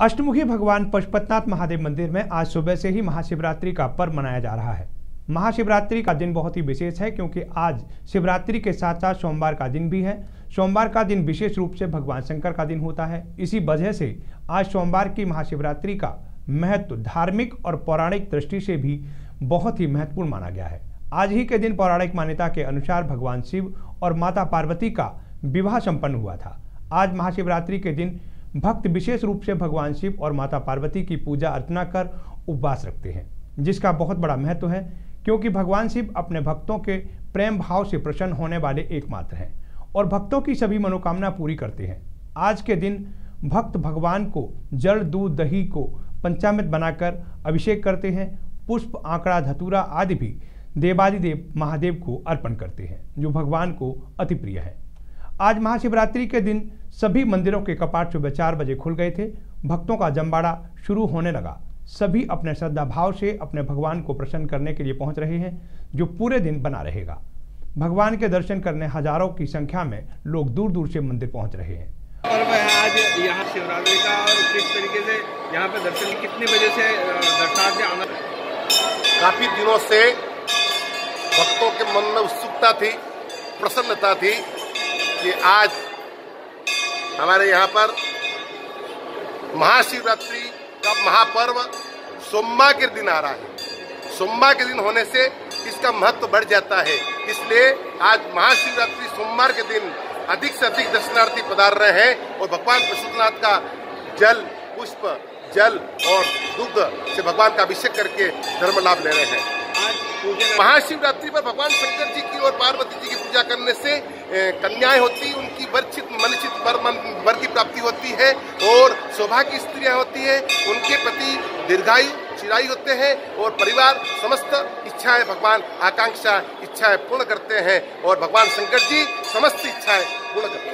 अष्टमुखी भगवान पशुपतनाथ महादेव मंदिर में आज सुबह से ही महाशिवरात्रि का पर्व मनाया जा रहा है। महाशिवरात्रि का दिन बहुत ही विशेष है, क्योंकि आज शिवरात्रि के साथ साथ सोमवार का दिन भी है। सोमवार का दिन विशेष रूप से भगवान शंकर का दिन होता है। इसी वजह से आज सोमवार की महाशिवरात्रि का महत्व धार्मिक और पौराणिक दृष्टि से भी बहुत ही महत्वपूर्ण माना गया है। आज ही के दिन पौराणिक मान्यता के अनुसार भगवान शिव और माता पार्वती का विवाह संपन्न हुआ था। आज महाशिवरात्रि के दिन भक्त विशेष रूप से भगवान शिव और माता पार्वती की पूजा अर्चना कर उपवास रखते हैं, जिसका बहुत बड़ा महत्व है, क्योंकि भगवान शिव अपने भक्तों के प्रेम भाव से प्रसन्न होने वाले एकमात्र हैं और भक्तों की सभी मनोकामना पूरी करते हैं। आज के दिन भक्त भगवान को जल, दूध, दही को पंचामृत बनाकर अभिषेक करते हैं, पुष्प, आंकड़ा, धतूरा आदि भी देवादिदेव, महादेव को अर्पण करते हैं, जो भगवान को अति प्रिय है। आज महाशिवरात्रि के दिन सभी मंदिरों के कपाट सुबह चार बजे खुल गए थे। भक्तों का जमबाड़ा शुरू होने लगा। सभी अपने श्रद्धा भाव से अपने भगवान को प्रसन्न करने के लिए पहुँच रहे हैं जो पूरे दिन बना रहेगा। भगवान के दर्शन करने हज़ारों की संख्या में लोग दूर दूर से मंदिर पहुँच रहे हैं। और है आज यहाँ शिवरात्रि का और किस तरीके से यहाँ पे दर्शन कितने बजे से दर्शनार्थी आना काफ़ी दिनों से भक्तों के मन में उत्सुकता थी प्रसन्नता थी। कि आज हमारे यहाँ पर महाशिवरात्रि का महापर्व सोमवार के दिन आ रहा है। सोमवार के दिन होने से इसका महत्व बढ़ जाता है। इसलिए आज महाशिवरात्रि सोमवार के दिन अधिक से अधिक दर्शनार्थी पधार रहे हैं और भगवान पशुपतिनाथ का जल, पुष्प, जल और दुग्ध से भगवान का अभिषेक करके धर्म लाभ ले रहे हैं। महाशिवरात्रि पर भगवान शंकर जी की और पार्वती जी की पूजा करने से कन्याएँ होती उनकी वर्चित मनचित वर, वर की प्राप्ति होती है और सौभाग्य स्त्रियाँ होती है। उनके प्रति दीर्घायु चिराई होते हैं और परिवार समस्त इच्छाएँ भगवान आकांक्षा इच्छाएँ पूर्ण करते हैं और भगवान शंकर जी समस्त इच्छाएँ पूर्ण करते हैं।